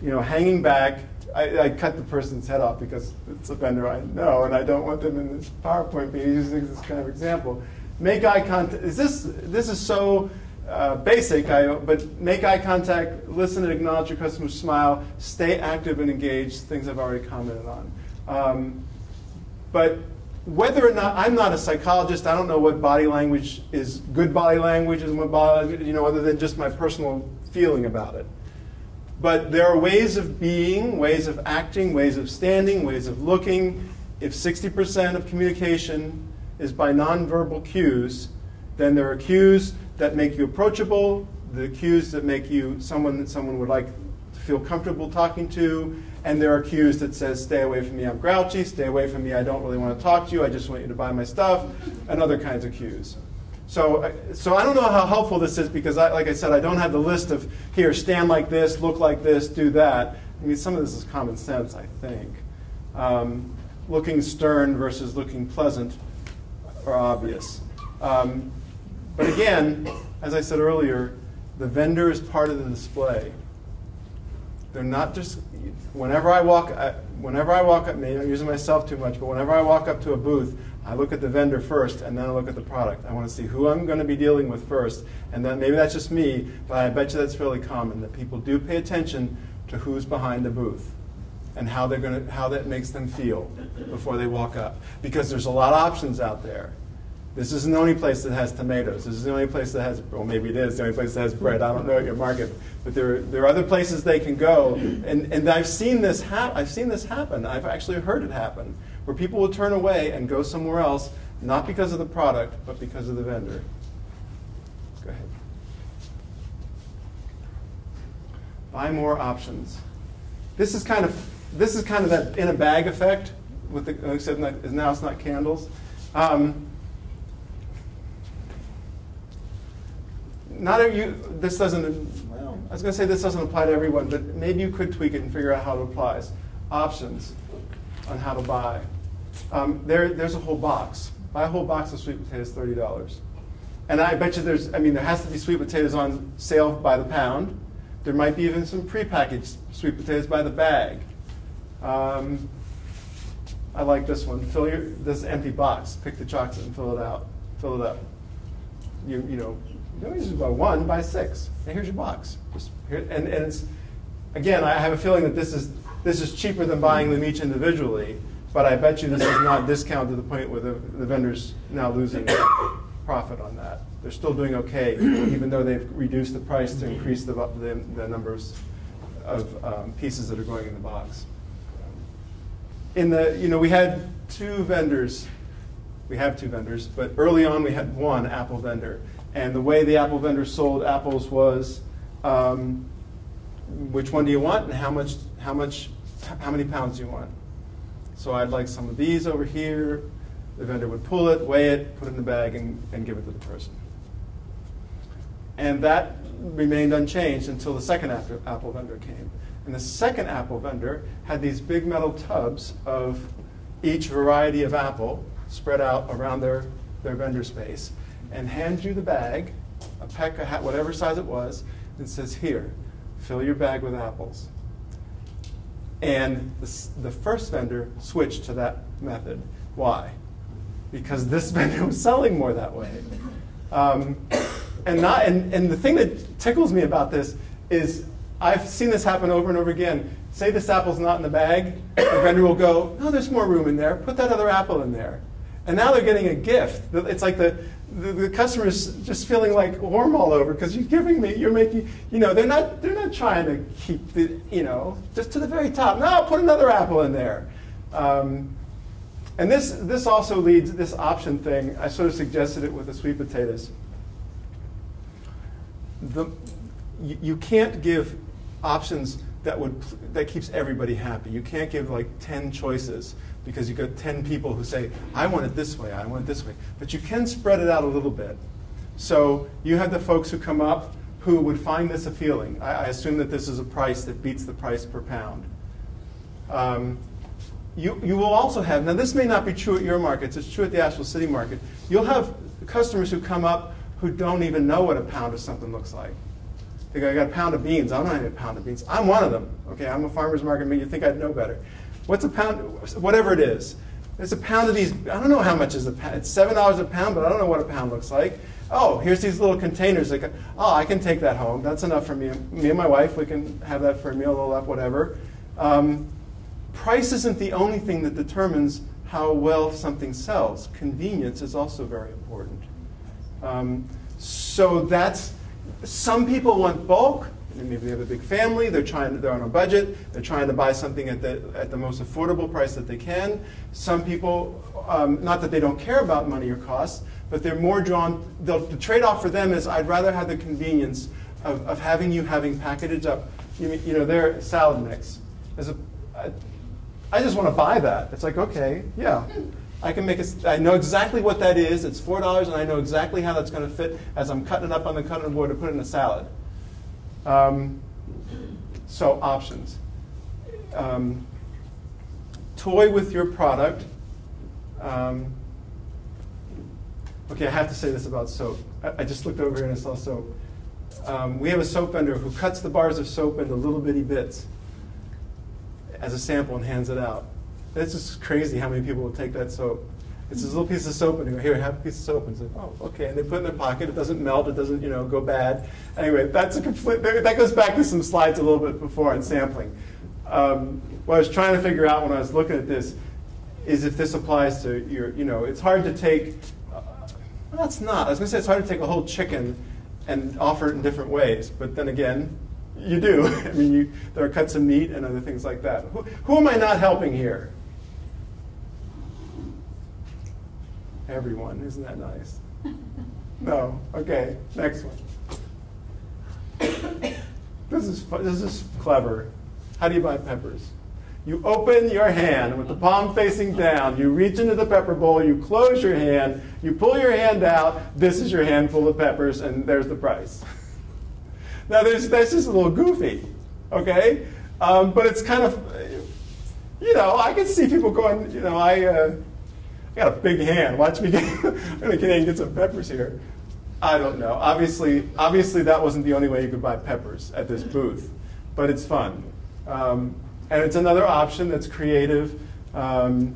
you know, hanging back. I, I cut the person's head off because it's a vendor I know, and I don't want them in this PowerPoint meeting using this kind of example. Make eye contact. Is this this is so uh, basic? I, but make eye contact. Listen and acknowledge your customer's smile. Stay active and engaged. Things I've already commented on. Um, but whether or not I'm not a psychologist, I don't know what body language is good body language and what body, you know, other than just my personal feeling about it. But there are ways of being, ways of acting, ways of standing, ways of looking. If 60% of communication is by nonverbal cues, then there are cues that make you approachable, the cues that make you someone that someone would like to feel comfortable talking to, and there are cues that says, stay away from me, I'm grouchy, stay away from me, I don't really want to talk to you, I just want you to buy my stuff, and other kinds of cues. So, uh, so I don't know how helpful this is because, I, like I said, I don't have the list of here, stand like this, look like this, do that. I mean, some of this is common sense, I think. Um, looking stern versus looking pleasant are obvious. Um, but again, as I said earlier, the vendor is part of the display. They're not just. Whenever I walk, whenever I walk up, maybe I'm using myself too much, but whenever I walk up to a booth, I look at the vendor first, and then I look at the product. I want to see who I'm going to be dealing with first, and then maybe that's just me, but I bet you that's fairly common that people do pay attention to who's behind the booth and how they're going to how that makes them feel before they walk up, because there's a lot of options out there. This isn't the only place that has tomatoes. This is the only place that has, well, maybe it is the only place that has bread. I don't know at your market, but there, there are other places they can go. And, and I've seen this hap- I've seen this happen. I've actually heard it happen, where people will turn away and go somewhere else, not because of the product, but because of the vendor. Go ahead. Buy more options. This is kind of this is kind of that in a bag effect with the except now it's not candles. Um, not every, you, this doesn't, well, I was going to say this doesn't apply to everyone, but maybe you could tweak it and figure out how it applies. Options on how to buy. Um, there, there's a whole box. Buy a whole box of sweet potatoes, $30. And I bet you there's, I mean, there has to be sweet potatoes on sale by the pound. There might be even some prepackaged sweet potatoes by the bag. Um, I like this one. Fill your, this empty box. Pick the chocolate and fill it out. Fill it up. You, you know, just buy one, buy six. And here's your box. Here, and, and it's again, I have a feeling that this is this is cheaper than buying them each individually, but I bet you this is not discounted to the point where the, the vendor's now losing [COUGHS] profit on that. They're still doing okay, even though they've reduced the price to increase the, the, the numbers of um, pieces that are going in the box. In the, you know, we had two vendors. We have two vendors, but early on we had one Apple vendor. And the way the Apple vendor sold apples was, um, which one do you want, and how much, how much, how many pounds do you want? So I'd like some of these over here. The vendor would pull it, weigh it, put it in the bag, and, and give it to the person. And that remained unchanged until the second Apple vendor came. And the second Apple vendor had these big metal tubs of each variety of apple spread out around their, their vendor space and hands you the bag, a peck, a hat, whatever size it was, and says, Here, fill your bag with apples. And the, the first vendor switched to that method. Why? Because this [LAUGHS] vendor was selling more that way. Um, and, not, and, and the thing that tickles me about this is I've seen this happen over and over again. Say this apple's not in the bag, the vendor will go, No, there's more room in there. Put that other apple in there. And now they're getting a gift. It's like the, the, the customer's just feeling like warm all over because you're giving me, you're making, you know, they're not, they're not trying to keep the, you know, just to the very top. No, put another apple in there. Um, and this, this also leads, this option thing, I sort of suggested it with the sweet potatoes. The, you, you can't give options that would that keeps everybody happy. You can't give like 10 choices because you've got 10 people who say, I want it this way, I want it this way. But you can spread it out a little bit. So you have the folks who come up who would find this appealing. I, I assume that this is a price that beats the price per pound. Um, you, you will also have, now this may not be true at your markets, it's true at the Asheville City market. You'll have customers who come up who don't even know what a pound of something looks like. They go, I got a pound of beans. I don't make a pound of beans. I'm one of them. Okay, I'm a farmer's market man. You think I'd know better. What's a pound, whatever it is. There's a pound of these, I don't know how much is a pound. It's $7 a pound, but I don't know what a pound looks like. Oh, here's these little containers. Like, oh, I can take that home. That's enough for me. Me and my wife, we can have that for a meal, a little left, whatever. Um, price isn't the only thing that determines how well something sells. Convenience is also very important. Um, so that's, some people want bulk. Maybe they have a big family. They're trying. They're on a budget. They're trying to buy something at the at the most affordable price that they can. Some people, um, not that they don't care about money or cost, but they're more drawn. The trade-off for them is I'd rather have the convenience of, of having you having packaged up. You, you know, their salad mix. As a, I, I just want to buy that. It's like okay, yeah. I can make a, I know exactly what that is. It's four dollars, and I know exactly how that's going to fit as I'm cutting it up on the cutting board to put in a salad. Um, so options. Um, toy with your product. Um, okay, I have to say this about soap. I, I just looked over here and I saw soap. Um, we have a soap vendor who cuts the bars of soap into little bitty bits as a sample and hands it out. It's just crazy how many people will take that soap. It's this little piece of soap, and you go, here, have a piece of soap, and say, oh, okay, and they put it in their pocket. It doesn't melt. It doesn't, you know, go bad. Anyway, that's a complete. That goes back to some slides a little bit before on sampling. Um, what I was trying to figure out when I was looking at this is if this applies to your, you know, it's hard to take. Uh, not. I was going to say it's hard to take a whole chicken and offer it in different ways, but then again, you do. [LAUGHS] I mean, you, there are cuts of meat and other things like that. Who, who am I not helping here? Everyone, isn't that nice? [LAUGHS] No. Okay. Next one. [COUGHS] This is this is clever. How do you buy peppers? You open your hand with the palm facing down. You reach into the pepper bowl. You close your hand. You pull your hand out. This is your handful of peppers, and there's the price. [LAUGHS] now, there's, that's just a little goofy, okay? Um, but it's kind of, you know, I can see people going, you know, I. Uh, I got a big hand. Watch me get, [LAUGHS] I'm gonna get, some peppers here. I don't know. Obviously, obviously that wasn't the only way you could buy peppers at this booth, but it's fun. Um, and it's another option that's creative. Um,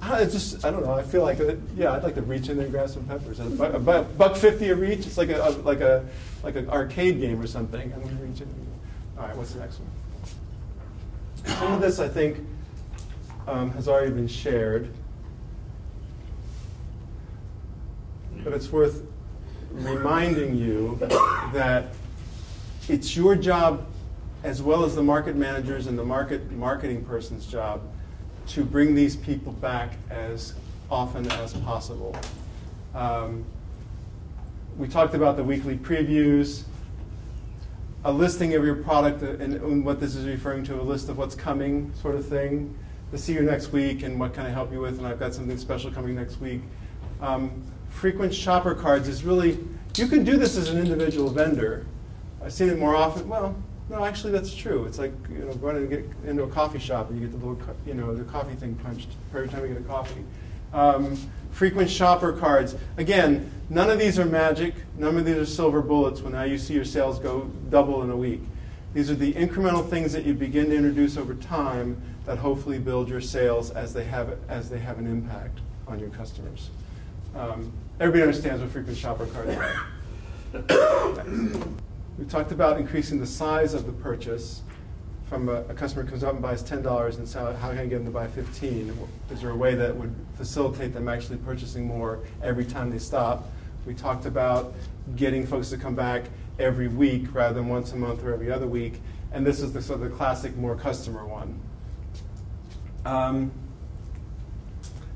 I just, I don't know. I feel like, uh, yeah, I'd like to reach in there and grab some peppers. A buck, a buck fifty a reach. It's like a, a like a like an arcade game or something. I'm gonna reach in. All right, what's the next one? Some of this, I think, um, has already been shared, but it's worth reminding you that it's your job, as well as the market managers and the market marketing person's job, to bring these people back as often as possible. Um, we talked about the weekly previews, a listing of your product, and, and what this is referring to, a list of what's coming, sort of thing. To see you next week and what can I help you with, and I've got something special coming next week. Um, frequent shopper cards is really, you can do this as an individual vendor. I've seen it more often. Well, no, actually, that's true. It's like you know, going and get into a coffee shop and you get the little, you know, the coffee thing punched every time you get a coffee. Um, frequent shopper cards. Again, none of these are magic. None of these are silver bullets. When now you see your sales go double in a week. These are the incremental things that you begin to introduce over time that hopefully build your sales as they have as they have an impact on your customers. Um, everybody understands what frequent shopper cards are. [COUGHS] We talked about increasing the size of the purchase from a, a customer comes up and buys ten dollars and so how can I get them to buy fifteen? Is there a way that would facilitate them actually purchasing more every time they stop? We talked about getting folks to come back every week rather than once a month or every other week, and this is the sort of the classic more customer one. Um,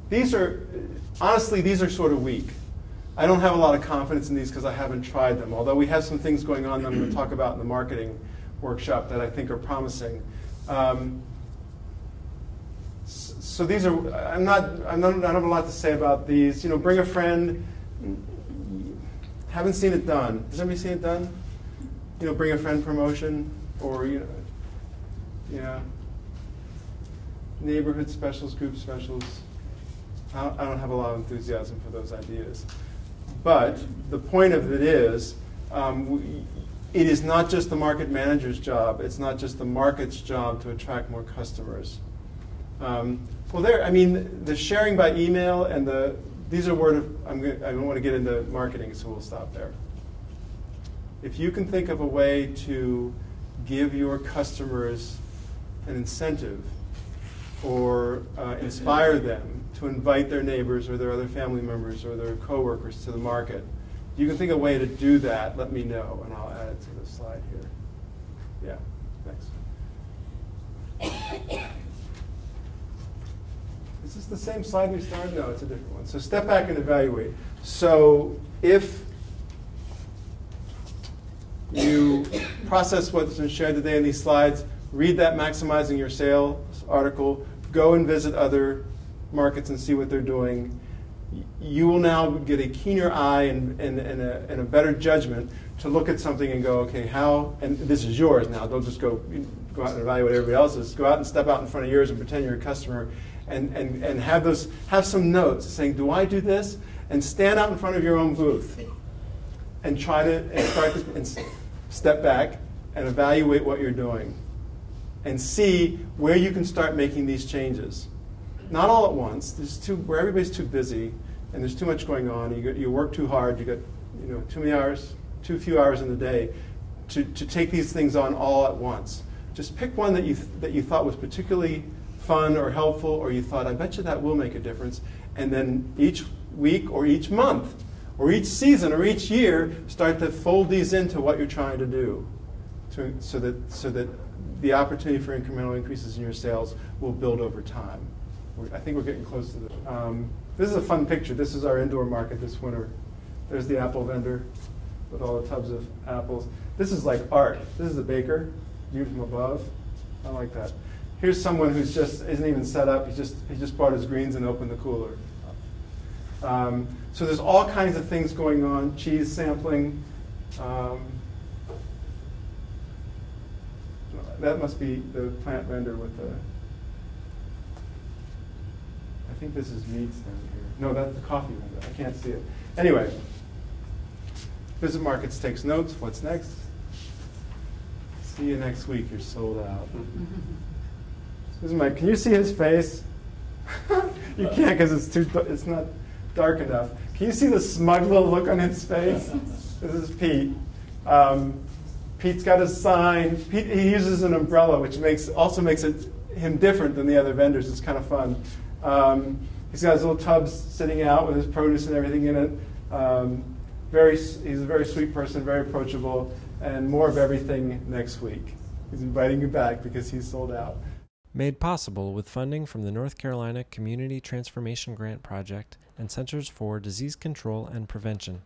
these are honestly these are sort of weak. I don't have a lot of confidence in these because I haven't tried them. Although we have some things going on that I'm going to talk about in the marketing workshop that I think are promising. Um, so these are. I'm not. I'm not. I don't have a lot to say about these. You know, bring a friend. Haven't seen it done. Has anybody seen it done? You know, bring a friend promotion, or you know, yeah. Neighborhood specials, group specials. I don't, have a lot of enthusiasm for those ideas. But the point of it is, um, we, it is not just the market manager's job. It's not just the market's job to attract more customers. Um, well, there. I mean, the sharing by email and the these are word of. I'm gonna, I don't want to get into marketing, so we'll stop there. If you can think of a way to give your customers an incentive or uh, inspire them to invite their neighbors or their other family members or their coworkers to the market. You can think of a way to do that, let me know, and I'll add it to the slide here. Yeah, thanks. Is this the same slide we started? No, it's a different one. So step back and evaluate. So if you process what's been shared today in these slides, read that Maximizing Your Sales article, go and visit other markets and see what they're doing. You will now get a keener eye and, and, and, a, and a better judgment to look at something and go, okay, how, and this is yours now, don't just go, go out and evaluate everybody else's. Go out and step out in front of yours and pretend you're a customer and, and, and have, those, have some notes saying, do I do this? And stand out in front of your own booth and try to and start and step back and evaluate what you're doing and see where you can start making these changes. Not all at once. There's too where everybody's too busy and there's too much going on. You, get, you work too hard. You got you know too many hours, too few hours in the day to, to take these things on all at once. Just pick one that you th- that you thought was particularly fun or helpful, or you thought, I bet you that will make a difference. And then each week or each month or each season or each year, start to fold these into what you're trying to do to, so, that, so that the opportunity for incremental increases in your sales will build over time. I think we're getting close to this. Um, this is a fun picture. This is our indoor market this winter. There's the apple vendor with all the tubs of apples. This is like art. This is a baker, viewed from above. I like that. Here's someone who's just isn't even set up. He just he just brought his greens and opened the cooler. Um, so there's all kinds of things going on. Cheese sampling. Um, that must be the plant vendor with the. I think this is meats down here. No, that's the coffee vendor. I can't see it. Anyway, Visit Markets takes notes. What's next? See you next week. You're sold out. [LAUGHS] This is Mike. Can you see his face? [LAUGHS] you can't because it's too. It's not dark enough. Can you see the smug little look on his face? This is Pete. Um, Pete's got his sign. Pete, he uses an umbrella, which makes also makes it him different than the other vendors. It's kind of fun. Um, he's got his little tubs sitting out with his produce and everything in it. Um, very, he's a very sweet person, very approachable, and more of everything next week. He's inviting you back because he's sold out. Made possible with funding from the North Carolina Community Transformation Grant Project and Centers for Disease Control and Prevention.